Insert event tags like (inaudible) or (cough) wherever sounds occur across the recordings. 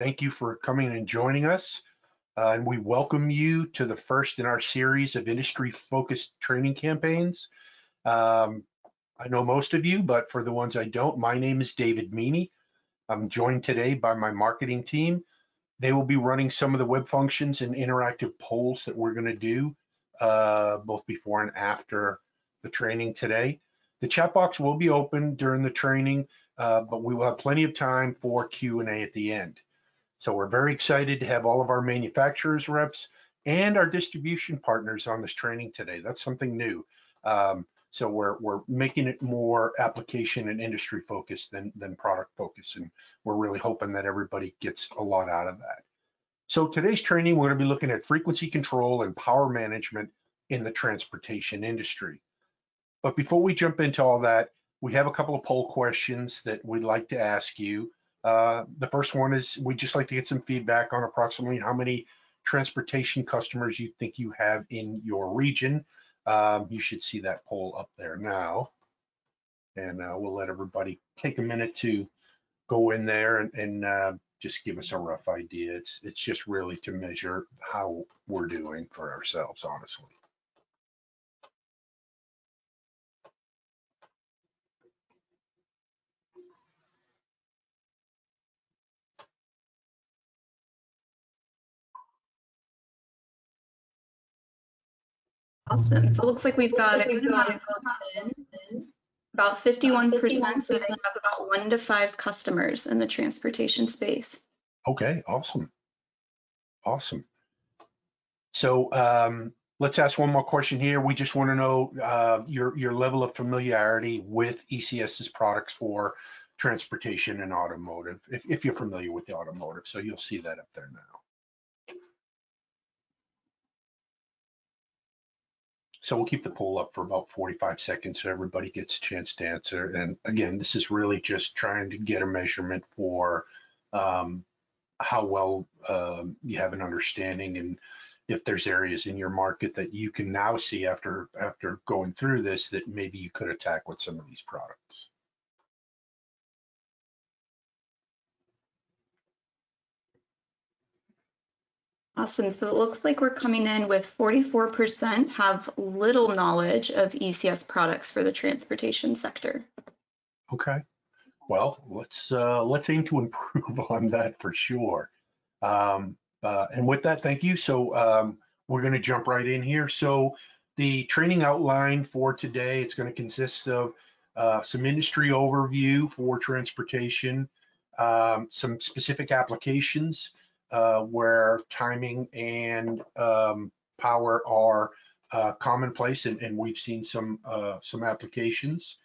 Thank you for coming and joining us. Uh, and we welcome you to the first in our series of industry-focused training campaigns. Um, I know most of you, but for the ones I don't, my name is David Meany. I'm joined today by my marketing team. They will be running some of the web functions and interactive polls that we're going to do uh, both before and after the training today. The chat box will be open during the training, uh, but we will have plenty of time for Q&A at the end. So we're very excited to have all of our manufacturers reps and our distribution partners on this training today. That's something new. Um, so we're we're making it more application and industry focused than than product focused, and we're really hoping that everybody gets a lot out of that. So today's training, we're going to be looking at frequency control and power management in the transportation industry. But before we jump into all that, we have a couple of poll questions that we'd like to ask you. Uh, the first one is we'd just like to get some feedback on approximately how many transportation customers you think you have in your region. Um, you should see that poll up there now. And uh, we'll let everybody take a minute to go in there and, and uh, just give us a rough idea. It's, it's just really to measure how we're doing for ourselves, honestly. Awesome. So it looks like we've got a good amount of in. About 51% so they have about one to five customers in the transportation space. Okay, awesome. Awesome. So um, let's ask one more question here. We just want to know uh, your, your level of familiarity with ECS's products for transportation and automotive, if, if you're familiar with the automotive. So you'll see that up there now. So we'll keep the poll up for about 45 seconds so everybody gets a chance to answer. And again, this is really just trying to get a measurement for um, how well um, you have an understanding and if there's areas in your market that you can now see after after going through this that maybe you could attack with some of these products. Awesome. So it looks like we're coming in with 44% have little knowledge of ECS products for the transportation sector. Okay. Well, let's uh, let's aim to (laughs) improve on that for sure. Um, uh, and with that, thank you. So um, we're going to jump right in here. So the training outline for today, it's going to consist of uh, some industry overview for transportation, um, some specific applications, uh, where timing and um, power are uh, commonplace, and, and, we've seen some uh, some applications.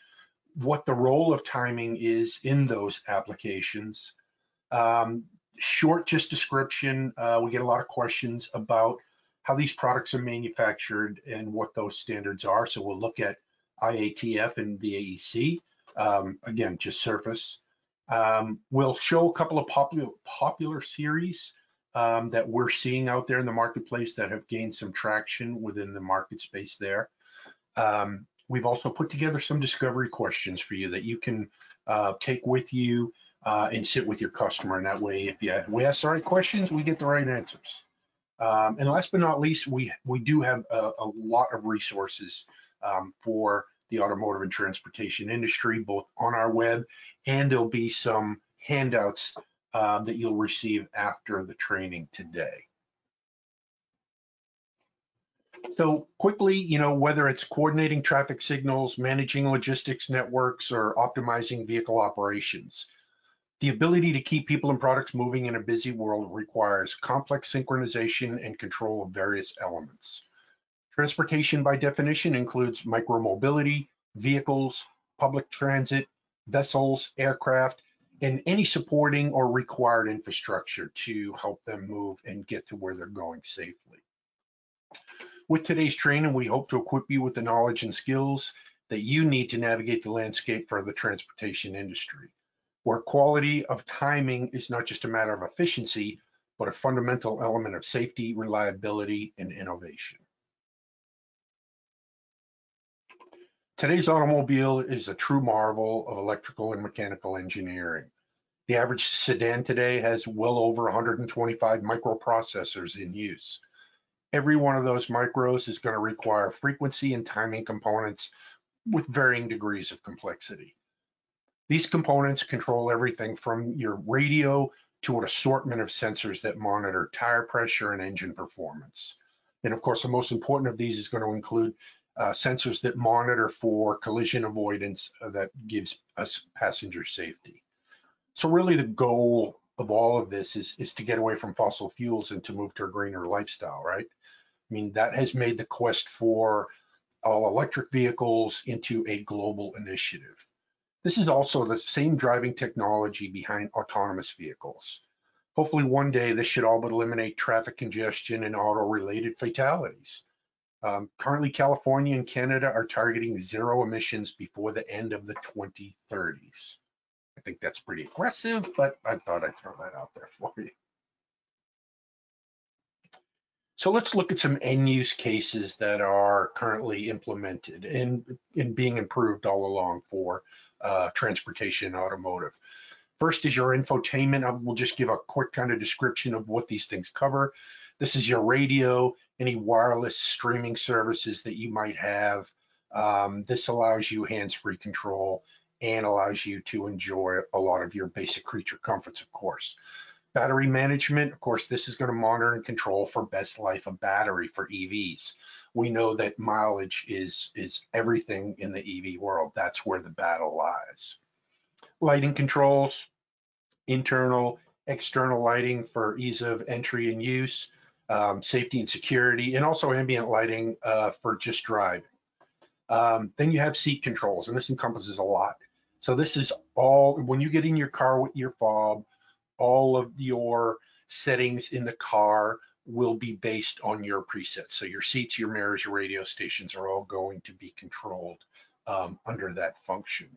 What the role of timing is in those applications. Um, short, just description. Uh, we get a lot of questions about how these products are manufactured and what those standards are. So we'll look at IATF and the AEC. Um, again, just surface. Um, we'll show a couple of popular popular series um, that we're seeing out there in the marketplace that have gained some traction within the market space there. Um, we've also put together some discovery questions for you that you can uh, take with you uh, and sit with your customer. And that way, if you, we ask the right questions, we get the right answers. Um, and last but not least, we we do have a, a lot of resources um, for the automotive and transportation industry, both on our web, and there'll be some handouts um, that you'll receive after the training today. So quickly, you know, whether it's coordinating traffic signals, managing logistics networks, or optimizing vehicle operations, the ability to keep people and products moving in a busy world requires complex synchronization and control of various elements. Transportation by definition includes micromobility, vehicles, public transit, vessels, aircraft, and any supporting or required infrastructure to help them move and get to where they're going safely. With today's training, we hope to equip you with the knowledge and skills that you need to navigate the landscape for the transportation industry, where quality of timing is not just a matter of efficiency, but a fundamental element of safety, reliability, and innovation. Today's automobile is a true marvel of electrical and mechanical engineering. The average sedan today has well over 125 microprocessors in use. Every one of those micros is going to require frequency and timing components with varying degrees of complexity. These components control everything from your radio to an assortment of sensors that monitor tire pressure and engine performance. And of course, the most important of these is going to include uh, sensors that monitor for collision avoidance that gives us passenger safety. So really the goal of all of this is, is to get away from fossil fuels and to move to a greener lifestyle, right? I mean, that has made the quest for all electric vehicles into a global initiative. This is also the same driving technology behind autonomous vehicles. Hopefully one day this should all but eliminate traffic congestion and auto-related fatalities. Um, currently, California and Canada are targeting zero emissions before the end of the 2030s. I think that's pretty aggressive, but I thought I'd throw that out there (laughs) for you. So let's look at some end use cases that are currently implemented and, and being improved all along for uh, transportation and automotive. First is your infotainment. I will just give a quick kind of description of what these things cover. This is your radio, any wireless streaming services that you might have. Um, this allows you hands-free control and allows you to enjoy a lot of your basic creature comforts, of course. Battery management, of course, this is going to monitor and control for best life of battery for EVs. We know that mileage is, is everything in the EV world. That's where the battle lies. Lighting controls, internal, external lighting for ease of entry and use, um, safety and security, and also ambient lighting uh, for just driving. Um, then you have seat controls, and this encompasses a lot. So this is all, when you get in your car with your fob, all of your settings in the car will be based on your presets. So your seats, your mirrors, your radio stations are all going to be controlled um, under that function.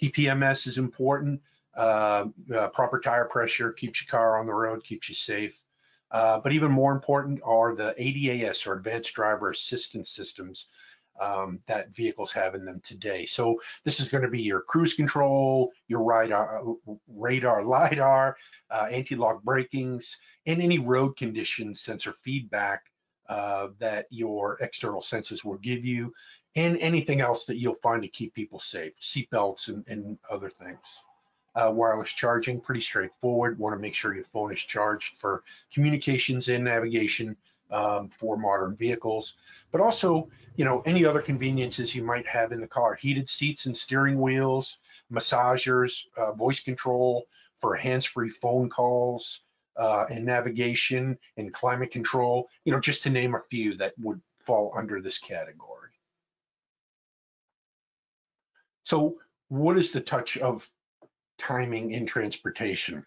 TPMS is important. Uh, uh, proper tire pressure keeps your car on the road, keeps you safe. Uh, but even more important are the ADAS or Advanced Driver Assistance Systems um, that vehicles have in them today. So this is going to be your cruise control, your radar, radar LiDAR, uh, anti-lock brakings, and any road condition sensor feedback uh, that your external sensors will give you, and anything else that you'll find to keep people safe, seatbelts and, and other things. Uh, wireless charging, pretty straightforward. Want to make sure your phone is charged for communications and navigation um, for modern vehicles, but also, you know, any other conveniences you might have in the car, heated seats and steering wheels, massagers, uh, voice control for hands-free phone calls, uh, and navigation and climate control, you know, just to name a few that would fall under this category. So what is the touch of timing in transportation?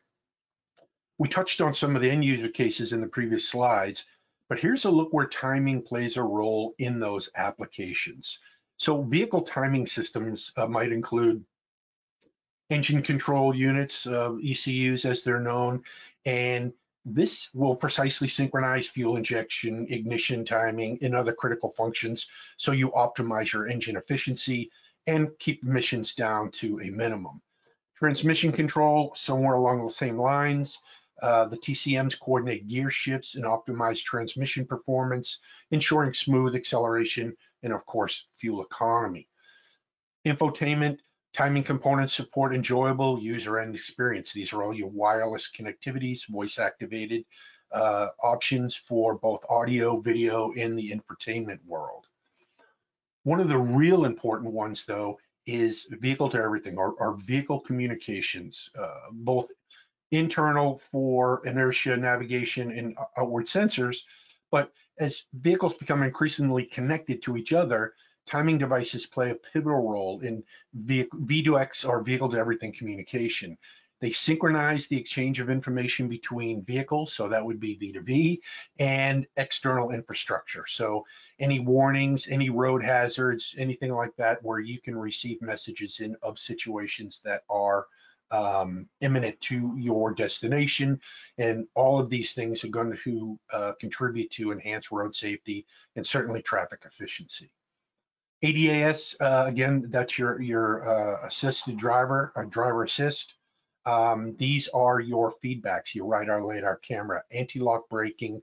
We touched on some of the end user cases in the previous slides, but here's a look where timing plays a role in those applications. So vehicle timing systems uh, might include engine control units, uh, ECUs as they're known, and this will precisely synchronize fuel injection, ignition timing, and other critical functions so you optimize your engine efficiency and keep emissions down to a minimum. Transmission control, somewhere along the same lines, uh, the TCMs coordinate gear shifts and optimize transmission performance, ensuring smooth acceleration and, of course, fuel economy. Infotainment, timing components support enjoyable user end experience. These are all your wireless connectivities, voice activated uh, options for both audio, video, and the infotainment world. One of the real important ones, though, is vehicle to everything or, vehicle communications, uh, both internal for inertia navigation and outward sensors. But as vehicles become increasingly connected to each other, timing devices play a pivotal role in V2X or vehicle to everything communication. They synchronize the exchange of information between vehicles, so that would be V2V, and external infrastructure. So any warnings, any road hazards, anything like that, where you can receive messages in of situations that are um, imminent to your destination. And all of these things are going to uh, contribute to enhance road safety and certainly traffic efficiency. ADAS, uh, again, that's your, your uh, assisted driver, uh, driver assist. Um, these are your feedbacks, your radar, lidar camera, anti-lock braking,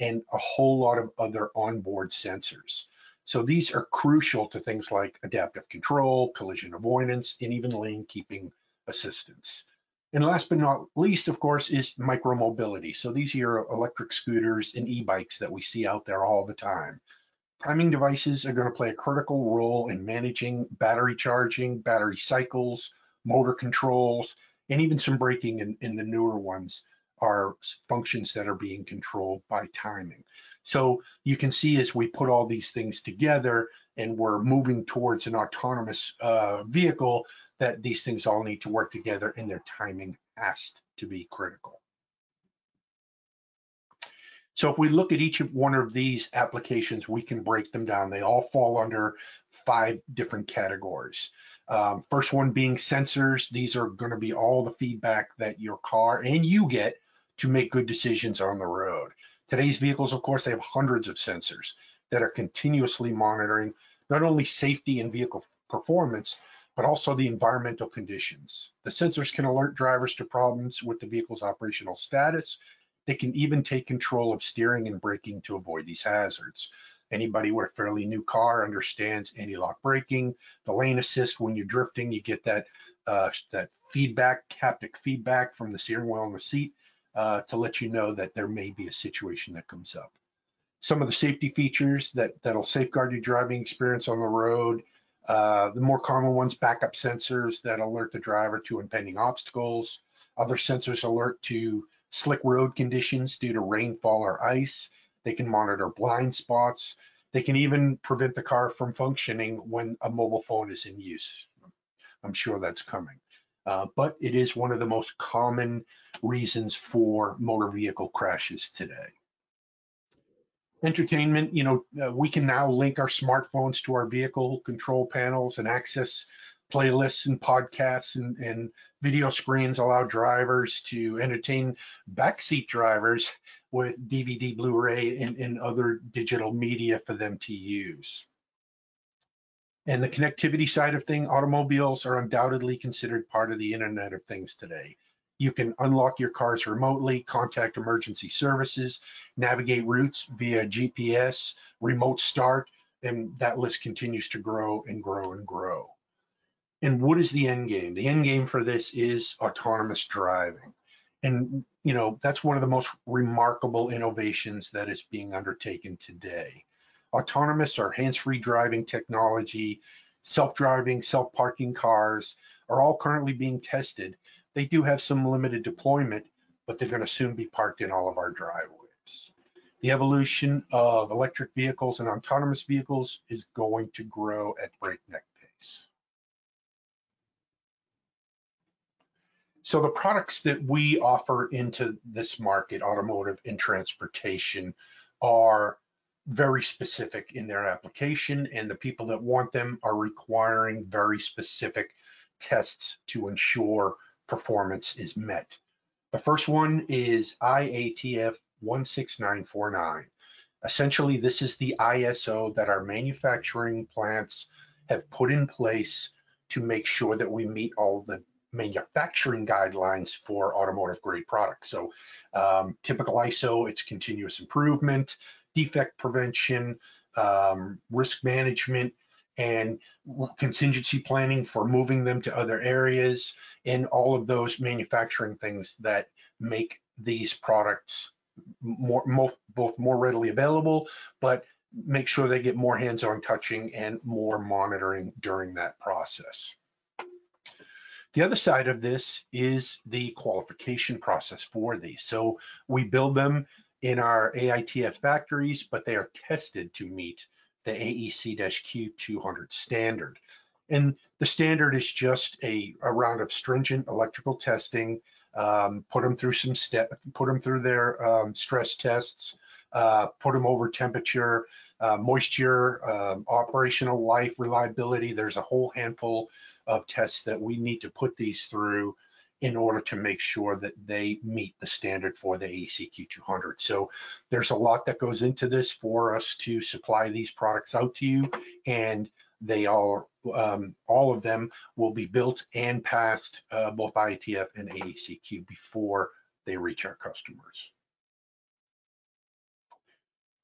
and a whole lot of other onboard sensors. So these are crucial to things like adaptive control, collision avoidance, and even lane keeping assistance. And last but not least, of course, is micromobility. So these are your electric scooters and e-bikes that we see out there all the time. Timing devices are going to play a critical role in managing battery charging, battery cycles, motor controls, and even some braking in, in the newer ones are functions that are being controlled by timing. So you can see as we put all these things together and we're moving towards an autonomous uh, vehicle that these things all need to work together and their timing has to be critical. So if we look at each one of these applications, we can break them down. They all fall under five different categories. Um, first one being sensors. These are going to be all the feedback that your car and you get to make good decisions on the road. Today's vehicles, of course, they have hundreds of sensors that are continuously monitoring not only safety and vehicle performance, but also the environmental conditions. The sensors can alert drivers to problems with the vehicle's operational status. They can even take control of steering and braking to avoid these hazards. Anybody with a fairly new car understands anti-lock braking, the lane assist when you're drifting, you get that uh, that feedback, haptic feedback from the steering wheel and the seat uh, to let you know that there may be a situation that comes up. Some of the safety features that that'll safeguard your driving experience on the road. Uh, the more common ones, backup sensors that alert the driver to impending obstacles. Other sensors alert to slick road conditions due to rainfall or ice. They can monitor blind spots. They can even prevent the car from functioning when a mobile phone is in use. I'm sure that's coming. Uh, but it is one of the most common reasons for motor vehicle crashes today. Entertainment, you know, uh, we can now link our smartphones to our vehicle control panels and access playlists and podcasts and, and video screens allow drivers to entertain backseat drivers with DVD, Blu-ray, and, and other digital media for them to use. And the connectivity side of thing, automobiles are undoubtedly considered part of the Internet of Things today. You can unlock your cars remotely, contact emergency services, navigate routes via GPS, remote start, and that list continues to grow and grow and grow. And what is the end game? The end game for this is autonomous driving. And, you know, that's one of the most remarkable innovations that is being undertaken today. Autonomous or hands-free driving technology, self-driving, self-parking cars are all currently being tested. They do have some limited deployment, but they're going to soon be parked in all of our driveways. The evolution of electric vehicles and autonomous vehicles is going to grow at breakneck pace. So the products that we offer into this market, automotive and transportation, are very specific in their application and the people that want them are requiring very specific tests to ensure performance is met. The first one is IATF 16949. Essentially, this is the ISO that our manufacturing plants have put in place to make sure that we meet all the manufacturing guidelines for automotive grade products. So um, typical ISO, it's continuous improvement, defect prevention, um, risk management, and contingency planning for moving them to other areas, and all of those manufacturing things that make these products more, more both more readily available, but make sure they get more hands-on touching and more monitoring during that process. The other side of this is the qualification process for these. So we build them in our AITF factories, but they are tested to meet the AEC-Q200 standard. And the standard is just a, a round of stringent electrical testing, um, put them through some step, put them through their um, stress tests, uh, put them over temperature, uh, moisture, uh, operational life, reliability. There's a whole handful of tests that we need to put these through in order to make sure that they meet the standard for the AEC-Q 200. So there's a lot that goes into this for us to supply these products out to you. And they are, um, all of them will be built and passed uh, both IATF and AECQ before they reach our customers.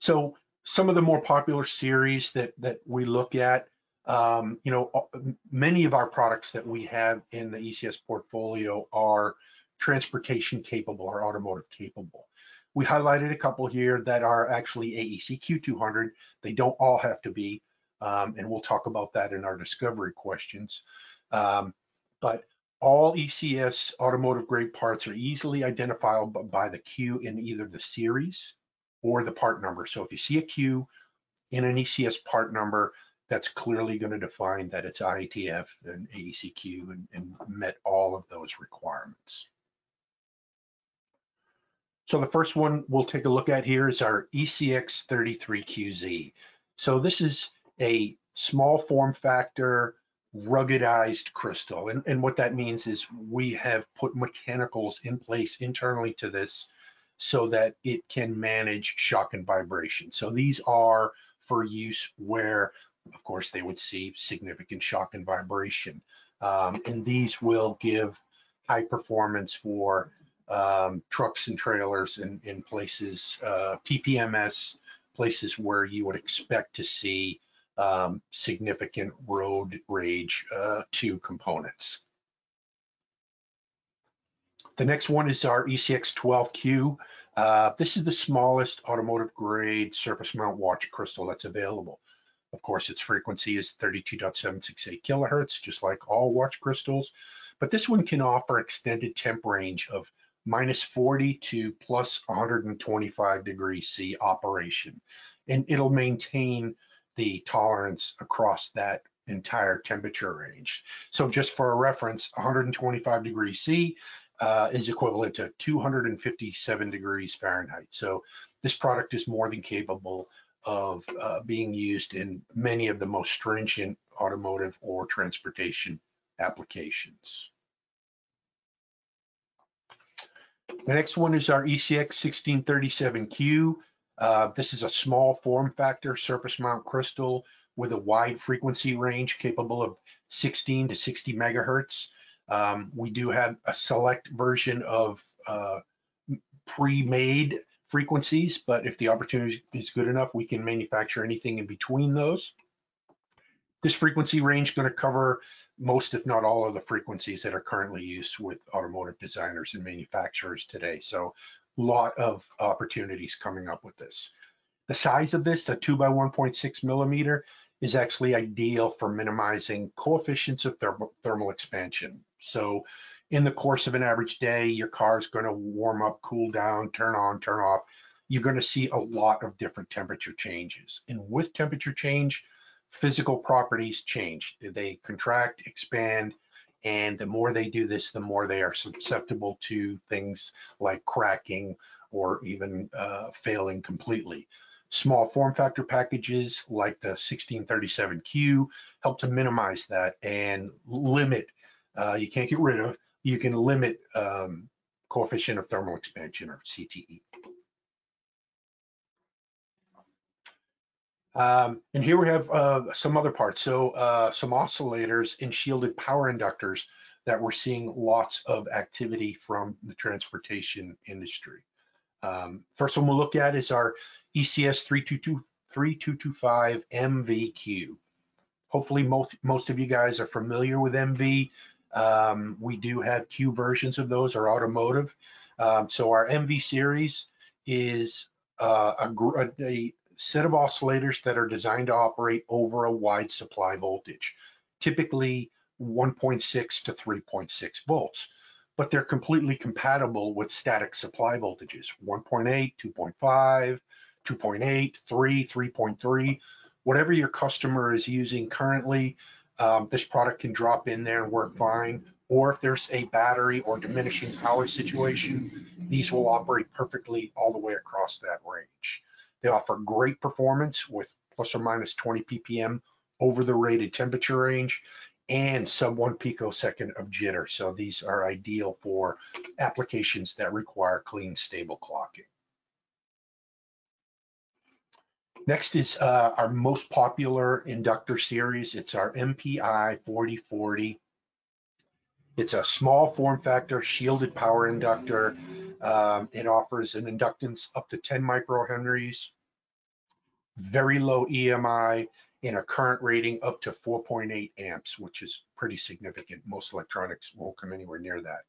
So some of the more popular series that that we look at, um, you know, many of our products that we have in the ECS portfolio are transportation capable or automotive capable. We highlighted a couple here that are actually AEC Q200. They don't all have to be, um, and we'll talk about that in our discovery questions. Um, but all ECS automotive grade parts are easily identifiable by the Q in either the series or the part number. So if you see a Q in an ECS part number, that's clearly going to define that it's IATF and AECQ and, and met all of those requirements. So the first one we'll take a look at here is our E ECX33QZ. So this is a small form factor ruggedized crystal. And, and what that means is we have put mechanicals in place internally to this so that it can manage shock and vibration. So these are for use where, of course, they would see significant shock and vibration. Um, and these will give high performance for um, trucks and trailers in, in places, uh, TPMS, places where you would expect to see um, significant road rage uh, to components. The next one is our E ECX12Q. Uh, this is the smallest automotive grade surface mount watch crystal that's available. Of course, its frequency is 32.768 kilohertz, just like all watch crystals, but this one can offer extended temp range of minus 40 to plus 125 degrees C operation. And it'll maintain the tolerance across that entire temperature range. So just for a reference, 125 degrees C uh, is equivalent to 257 degrees Fahrenheit. So this product is more than capable of uh, being used in many of the most stringent automotive or transportation applications. The next one is our ECX 1637Q. Uh, this is a small form factor surface mount crystal with a wide frequency range capable of 16 to 60 megahertz. Um, we do have a select version of uh, pre-made frequencies, but if the opportunity is good enough, we can manufacture anything in between those. This frequency range is going to cover most, if not all, of the frequencies that are currently used with automotive designers and manufacturers today. So a lot of opportunities coming up with this. The size of this, the 2 by 1.6 millimeter, is actually ideal for minimizing coefficients of thermal, thermal expansion. So in the course of an average day, your car is going to warm up, cool down, turn on, turn off. You're going to see a lot of different temperature changes. And with temperature change, physical properties change. They contract, expand, and the more they do this, the more they are susceptible to things like cracking or even uh, failing completely. Small form factor packages like the 1637Q help to minimize that and limit, uh, you can't get rid of, you can limit um, coefficient of thermal expansion or CTE. Um, and here we have uh, some other parts. So uh, some oscillators and shielded power inductors that we're seeing lots of activity from the transportation industry. Um, first one we'll look at is our ECS 322, 3225 MVQ. Hopefully most, most of you guys are familiar with MV. Um, we do have Q versions of those, our automotive. Um, so our MV series is uh, a, a set of oscillators that are designed to operate over a wide supply voltage, typically 1.6 to 3.6 volts, but they're completely compatible with static supply voltages, 1.8, 2.5, 2.8, 3, 3.3, whatever your customer is using currently, um, this product can drop in there and work fine. Or if there's a battery or diminishing power situation, these will operate perfectly all the way across that range. They offer great performance with plus or minus 20 ppm over the rated temperature range and sub one picosecond of jitter. So these are ideal for applications that require clean, stable clocking. Next is uh, our most popular inductor series. It's our MPI 4040. It's a small form factor shielded power inductor. Um, it offers an inductance up to 10 microhenries, very low EMI, and a current rating up to 4.8 amps, which is pretty significant. Most electronics won't come anywhere near that.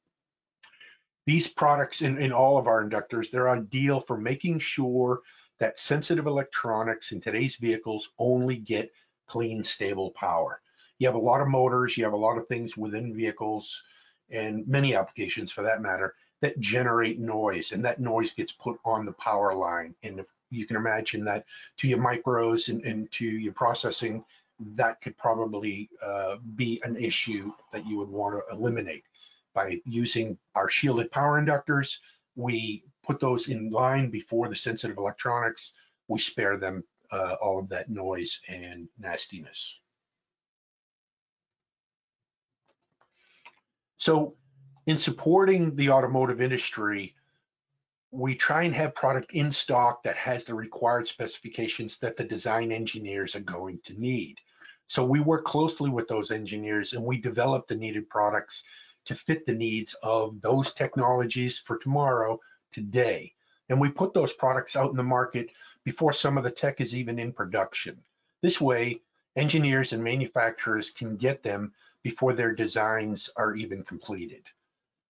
These products in, in all of our inductors, they're ideal for making sure that sensitive electronics in today's vehicles only get clean, stable power. You have a lot of motors, you have a lot of things within vehicles and many applications for that matter that generate noise and that noise gets put on the power line. And you can imagine that to your micros and, and to your processing, that could probably uh, be an issue that you would want to eliminate. By using our shielded power inductors, we put those in line before the sensitive electronics. We spare them uh, all of that noise and nastiness. So in supporting the automotive industry, we try and have product in stock that has the required specifications that the design engineers are going to need. So we work closely with those engineers and we develop the needed products to fit the needs of those technologies for tomorrow, today. And we put those products out in the market before some of the tech is even in production. This way, engineers and manufacturers can get them before their designs are even completed.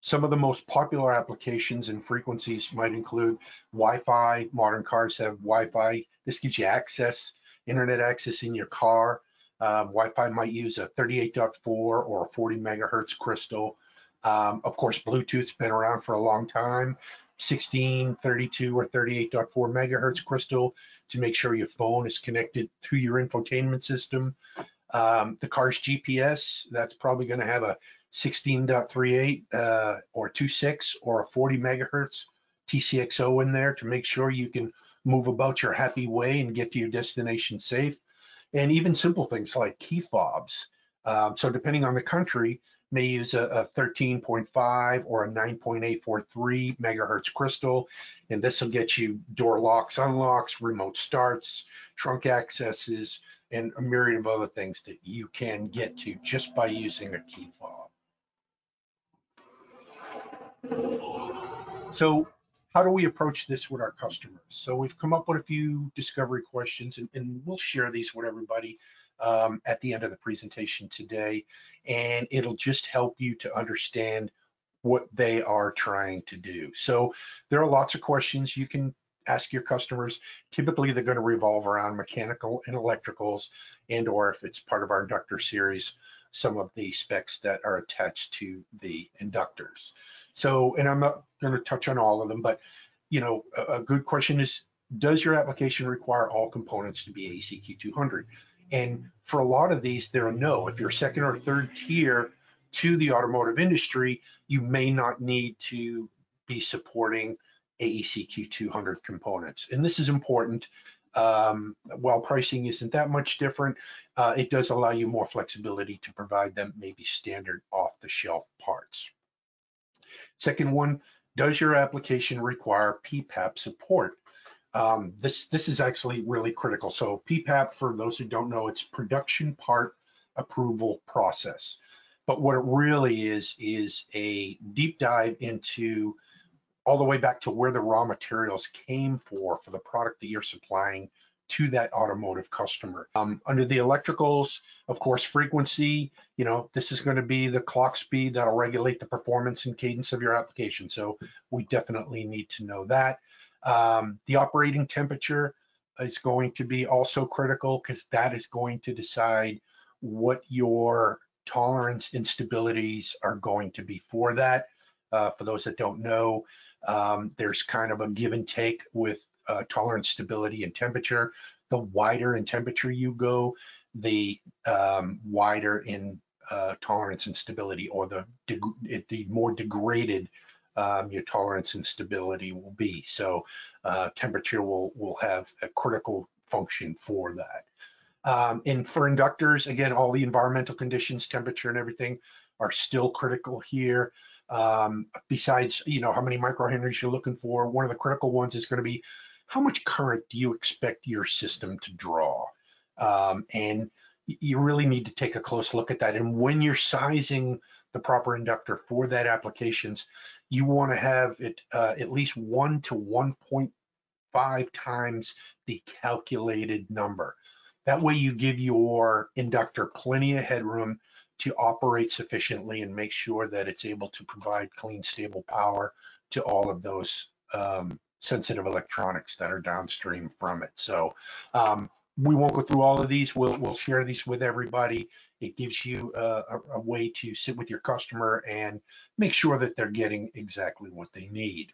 Some of the most popular applications and frequencies might include Wi-Fi. Modern cars have Wi-Fi. This gives you access, internet access in your car. Um, Wi-Fi might use a 38.4 or a 40 megahertz crystal. Um, of course, Bluetooth's been around for a long time. 16, 32, or 38.4 megahertz crystal to make sure your phone is connected through your infotainment system. Um, the car's GPS, that's probably going to have a 16.38 uh, or 2.6 or a 40 megahertz TCXO in there to make sure you can move about your happy way and get to your destination safe. And even simple things like key fobs. Um, so depending on the country, may use a, a 13.5 or a 9.843 megahertz crystal. And this will get you door locks, unlocks, remote starts, trunk accesses, and a myriad of other things that you can get to just by using a key fob. So how do we approach this with our customers? So we've come up with a few discovery questions and, and we'll share these with everybody um, at the end of the presentation today. And it'll just help you to understand what they are trying to do. So there are lots of questions you can ask your customers. Typically, they're going to revolve around mechanical and electricals, and or if it's part of our inductor series, some of the specs that are attached to the inductors. So, and I'm not going to touch on all of them, but you know, a, a good question is, does your application require all components to be AEC-Q200? And for a lot of these, they're a no. If you're second or third tier to the automotive industry, you may not need to be supporting AEC-Q200 components. And this is important. Um, while pricing isn't that much different, uh, it does allow you more flexibility to provide them maybe standard off-the-shelf parts. Second one, does your application require PPAP support? Um, this, this is actually really critical. So PPAP, for those who don't know, it's production part approval process. But what it really is, is a deep dive into all the way back to where the raw materials came for, for the product that you're supplying to that automotive customer. Um, under the electricals, of course, frequency, you know, this is going to be the clock speed that'll regulate the performance and cadence of your application. So we definitely need to know that. Um, the operating temperature is going to be also critical because that is going to decide what your tolerance instabilities are going to be for that. Uh, for those that don't know, um, there's kind of a give and take with uh, tolerance stability and temperature. The wider in temperature you go, the um, wider in uh, tolerance and stability or the, the more degraded um, your tolerance and stability will be. So uh, temperature will, will have a critical function for that. Um, and for inductors, again, all the environmental conditions, temperature and everything are still critical here. Um, besides, you know, how many microhenries you're looking for, one of the critical ones is going to be how much current do you expect your system to draw? Um, and you really need to take a close look at that. And when you're sizing the proper inductor for that applications, you want to have it uh, at least one to 1.5 times the calculated number. That way you give your inductor plenty of headroom to operate sufficiently and make sure that it's able to provide clean, stable power to all of those um, sensitive electronics that are downstream from it. So um, we won't go through all of these. We'll, we'll share these with everybody. It gives you a, a, way to sit with your customer and make sure that they're getting exactly what they need.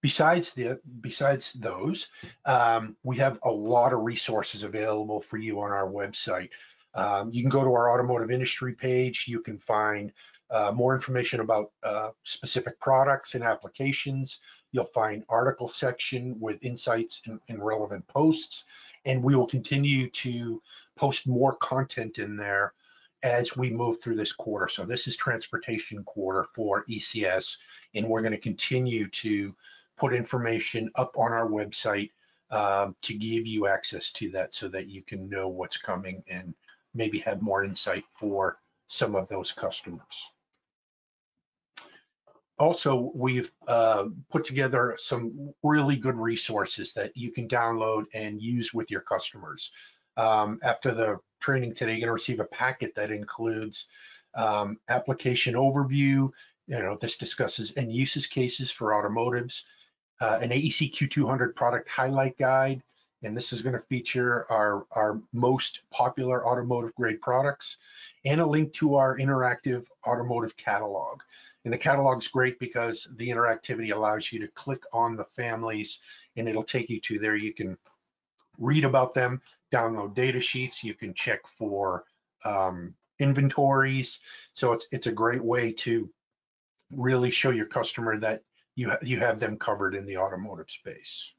Besides the besides those, um, we have a lot of resources available for you on our website. Um, you can go to our automotive industry page. You can find uh, more information about uh, specific products and applications. You'll find article section with insights and, and, relevant posts. And we will continue to post more content in there as we move through this quarter. So this is transportation quarter for ECS, and we're going to continue to put information up on our website um, to give you access to that so that you can know what's coming and maybe have more insight for some of those customers. Also, we've uh, put together some really good resources that you can download and use with your customers. Um, after the training today, you're going to receive a packet that includes um, application overview. You know, this discusses end uses cases for automotives, uh, an AEC Q200 product highlight guide, and this is going to feature our, our most popular automotive grade products and a link to our interactive automotive catalog. And the catalog is great because the interactivity allows you to click on the families and it'll take you to there. You can read about them, download data sheets, you can check for um, inventories. So it's, it's a great way to really show your customer that you, ha you have them covered in the automotive space.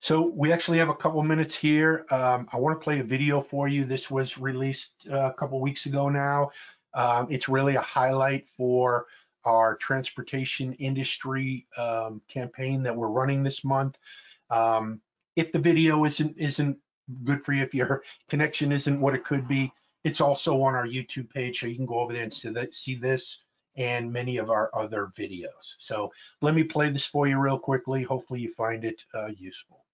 So we actually have a couple minutes here. Um, I want to play a video for you. This was released uh, a couple weeks ago now. Um, it's really a highlight for our transportation industry um, campaign that we're running this month. Um, if the video isn't isn't good for you, if your connection isn't what it could be, it's also on our YouTube page, so you can go over there and see, that, see this and many of our other videos. So let me play this for you real quickly. Hopefully you find it uh, useful.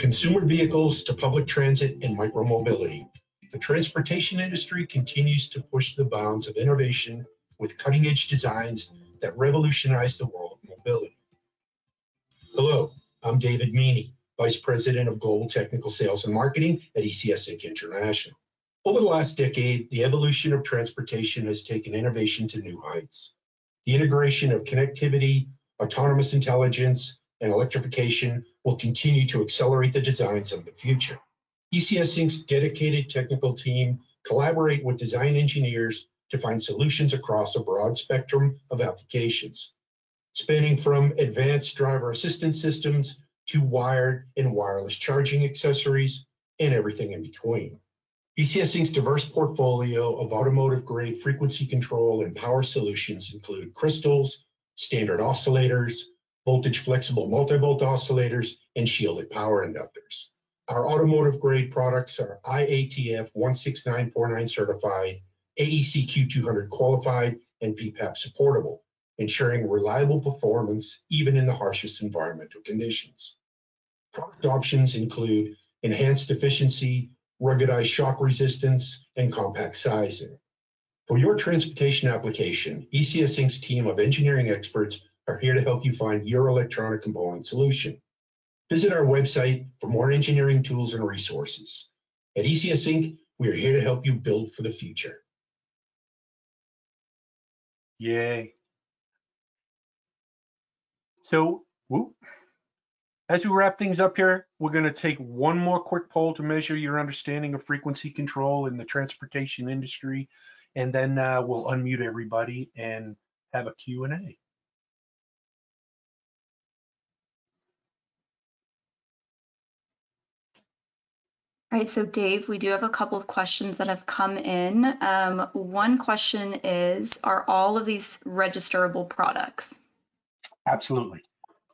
Consumer vehicles to public transit and micromobility, the transportation industry continues to push the bounds of innovation with cutting edge designs that revolutionize the world of mobility. Hello, I'm David Meany, Vice President of Global Technical Sales and Marketing at ECS Inc. International. Over the last decade, the evolution of transportation has taken innovation to new heights. The integration of connectivity, autonomous intelligence, and electrification will continue to accelerate the designs of the future. ECS Inc.'s dedicated technical team collaborate with design engineers to find solutions across a broad spectrum of applications, spanning from advanced driver assistance systems to wired and wireless charging accessories and everything in between. ECS Inc.'s diverse portfolio of automotive-grade frequency control and power solutions include crystals, standard oscillators, voltage-flexible multi-volt oscillators, and shielded power inductors. Our automotive-grade products are IATF 16949 certified, AEC Q200 qualified, and PPAP supportable, ensuring reliable performance even in the harshest environmental conditions. Product options include enhanced efficiency, ruggedized shock resistance, and compact sizing. For your transportation application, ECS Inc.'s team of engineering experts are here to help you find your electronic component solution. Visit our website for more engineering tools and resources. At ECS Inc., we are here to help you build for the future. Yay. So, whoop. As we wrap things up here, we're going to take one more quick poll to measure your understanding of frequency control in the transportation industry, and then uh, we'll unmute everybody and have a Q&A. All right, so Dave, we do have a couple of questions that have come in. Um, one question is, are all of these registerable products? Absolutely.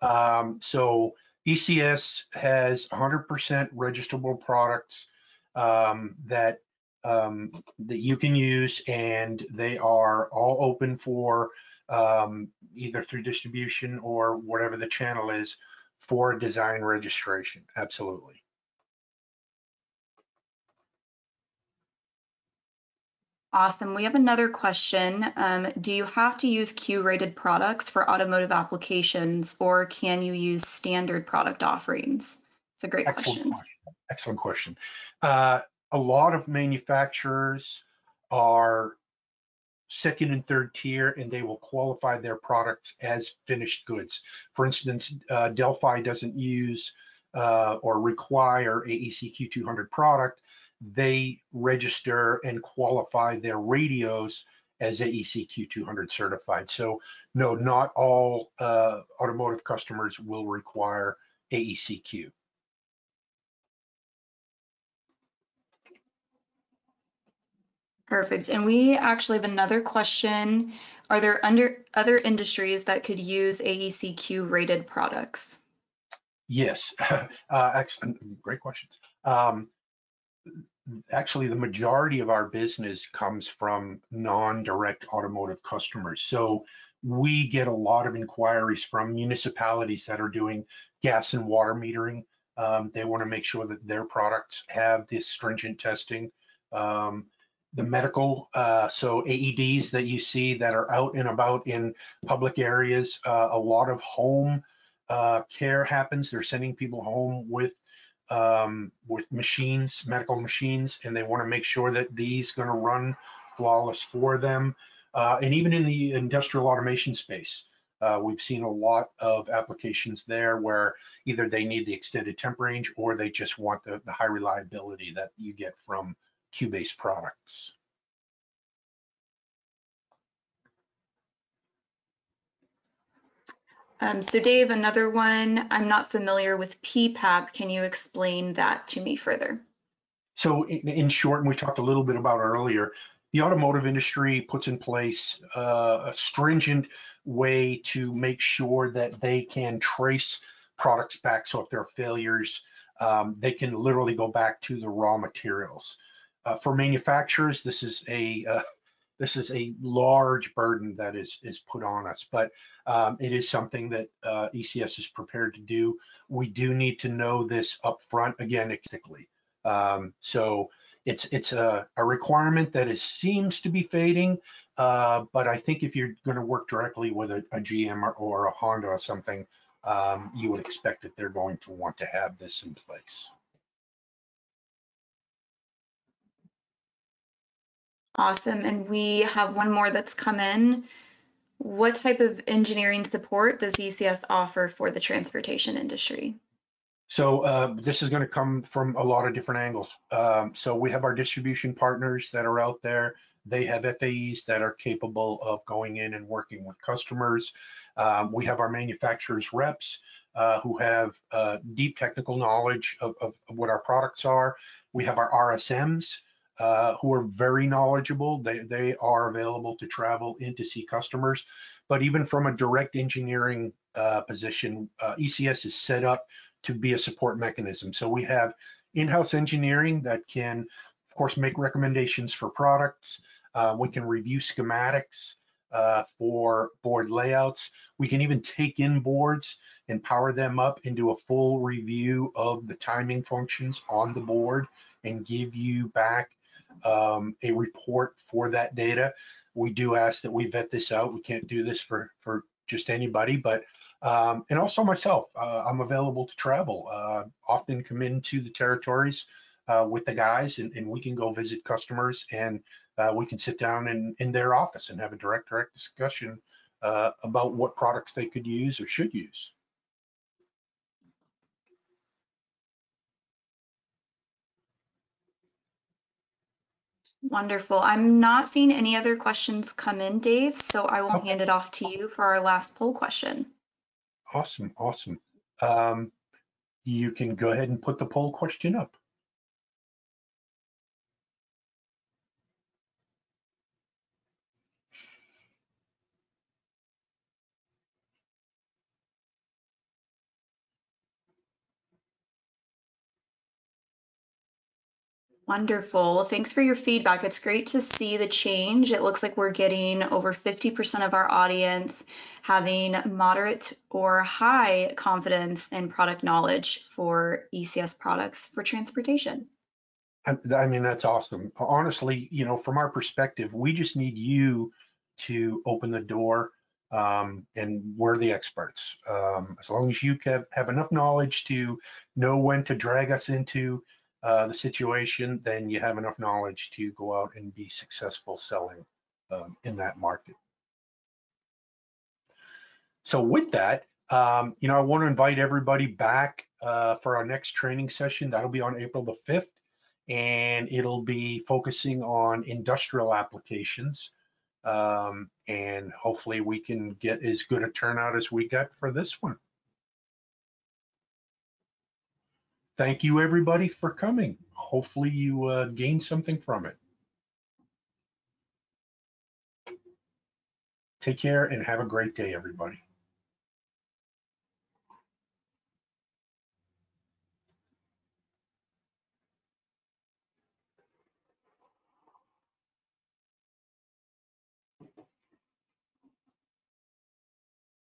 Um, so ECS has 100% registrable products um, that um, that you can use, and they are all open for um, either through distribution or whatever the channel is for design registration. Absolutely. Awesome. We have another question. Um, do you have to use Q-rated products for automotive applications, or can you use standard product offerings? It's a great Excellent question. question. Excellent question. Uh, a lot of manufacturers are second and third tier, and they will qualify their products as finished goods. For instance, uh, Delphi doesn't use uh, or require AEC Q200 product. They register and qualify their radios as AEC Q200 certified. So no, not all uh, automotive customers will require AECQ. Perfect. And we actually have another question. Are there under other industries that could use AECQ rated products? Yes, (laughs) uh, excellent, great questions. Um, actually, the majority of our business comes from non-direct automotive customers. So we get a lot of inquiries from municipalities that are doing gas and water metering. Um, they want to make sure that their products have this stringent testing. Um, the medical, uh, so AEDs that you see that are out and about in public areas, uh, a lot of home uh, care happens. They're sending people home with um, with machines, medical machines, and they want to make sure that these going to run flawless for them. Uh, and even in the industrial automation space, uh, we've seen a lot of applications there where either they need the extended temp range or they just want the, the high reliability that you get from Q-based products. Um, so Dave, another one, I'm not familiar with PPAP. Can you explain that to me further? So in, in short, and we talked a little bit about earlier, the automotive industry puts in place uh, a stringent way to make sure that they can trace products back. So if there are failures, um, they can literally go back to the raw materials. Uh, for manufacturers, this is a uh, this is a large burden that is is put on us, but um, it is something that uh, ECS is prepared to do. We do need to know this up front again, exactly. Um, so it's it's a, a requirement that is seems to be fading, uh, but I think if you're going to work directly with a, a GM or, or, a Honda or something, um, you would expect that they're going to want to have this in place. Awesome. And we have one more that's come in. What type of engineering support does ECS offer for the transportation industry? So uh, this is going to come from a lot of different angles. Um, so we have our distribution partners that are out there. They have FAEs that are capable of going in and working with customers. Um, we have our manufacturers reps uh, who have uh, deep technical knowledge of, of, what our products are. We have our RSMs uh, who are very knowledgeable. They, they are available to travel in to see customers. But even from a direct engineering uh, position, uh, ECS is set up to be a support mechanism. So we have in-house engineering that can, of course, make recommendations for products. Uh, we can review schematics uh, for board layouts. We can even take in boards and power them up into a full review of the timing functions on the board and give you back um, a report for that data. We do ask that we vet this out. We can't do this for, for just anybody, but um, and also myself, uh, I'm available to travel. Uh, often come into the territories uh, with the guys, and, and, we can go visit customers, and uh, we can sit down in, in their office and have a direct direct discussion uh, about what products they could use or should use. Wonderful. I'm not seeing any other questions come in, Dave, so I will Okay. hand it off to you for our last poll question. Awesome, awesome. Um, you can go ahead and put the poll question up. Wonderful. Thanks for your feedback. It's great to see the change. It looks like we're getting over 50% of our audience having moderate or high confidence in product knowledge for ECS products for transportation. I, I mean, that's awesome. Honestly, you know, from our perspective, we just need you to open the door um, and we're the experts. Um, as long as you have, have enough knowledge to know when to drag us into uh, the situation, then you have enough knowledge to go out and be successful selling um, in that market. So with that, um, you know, I want to invite everybody back uh, for our next training session. That'll be on April the 5th, and it'll be focusing on industrial applications. Um, and hopefully we can get as good a turnout as we got for this one. Thank you, everybody, for coming. Hopefully you uh, gained something from it. Take care and have a great day, everybody.